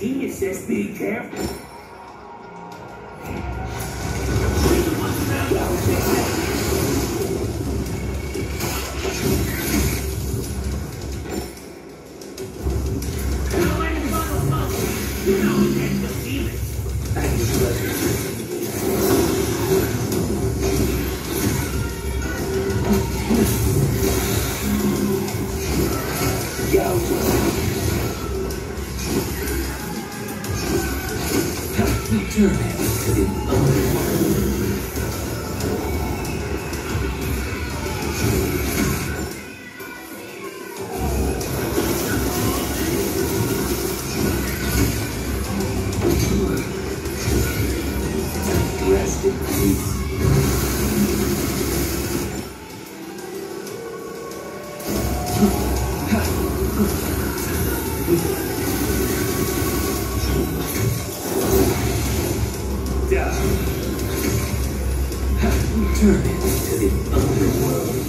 Genius says be careful. Rest It to the underworld.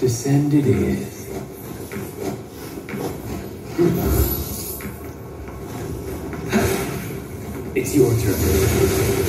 Descend it is. It's your turn.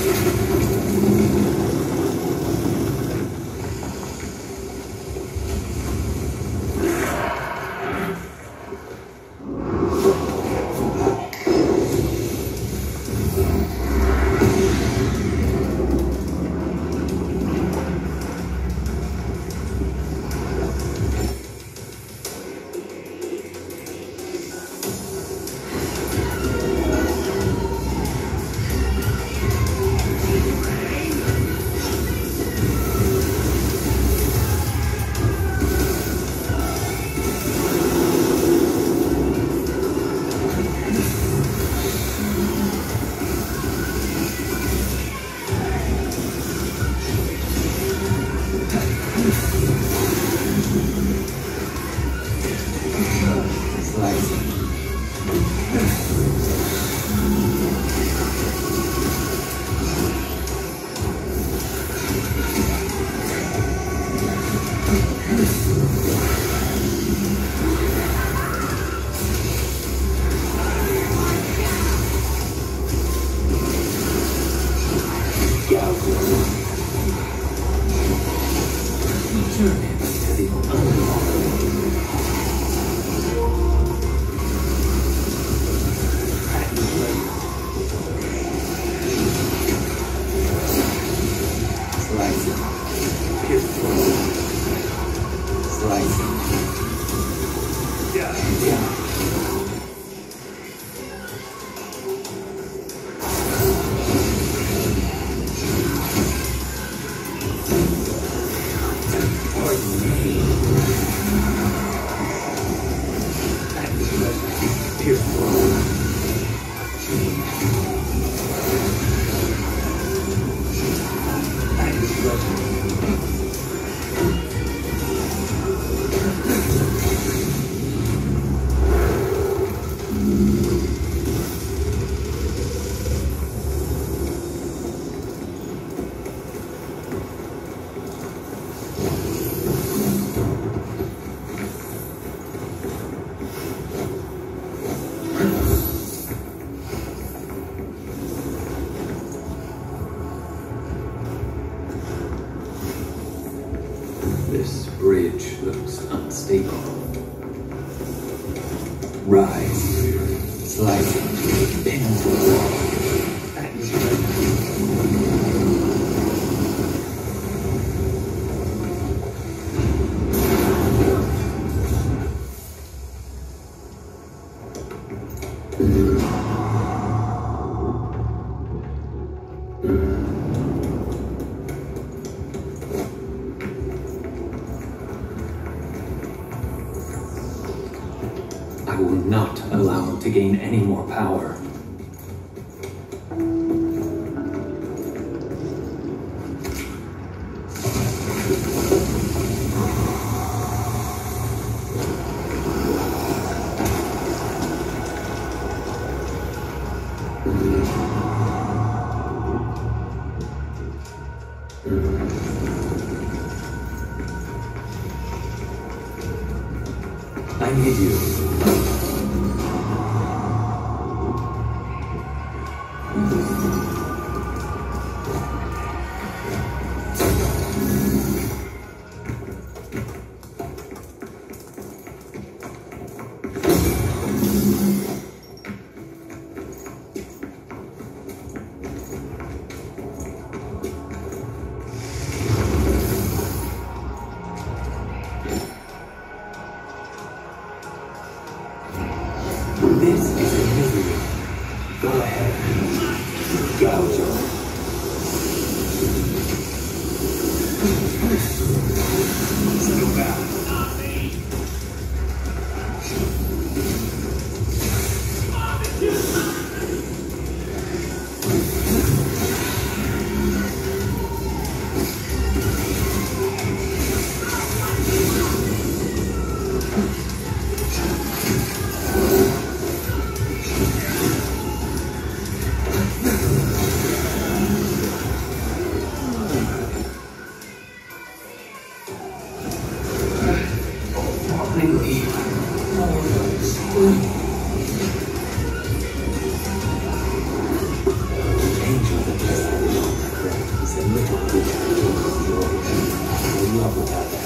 Unstable. Rise, slightly, bend the. Any more power. I need you. This is a misery. Go ahead. Gouge her. Settle back. I love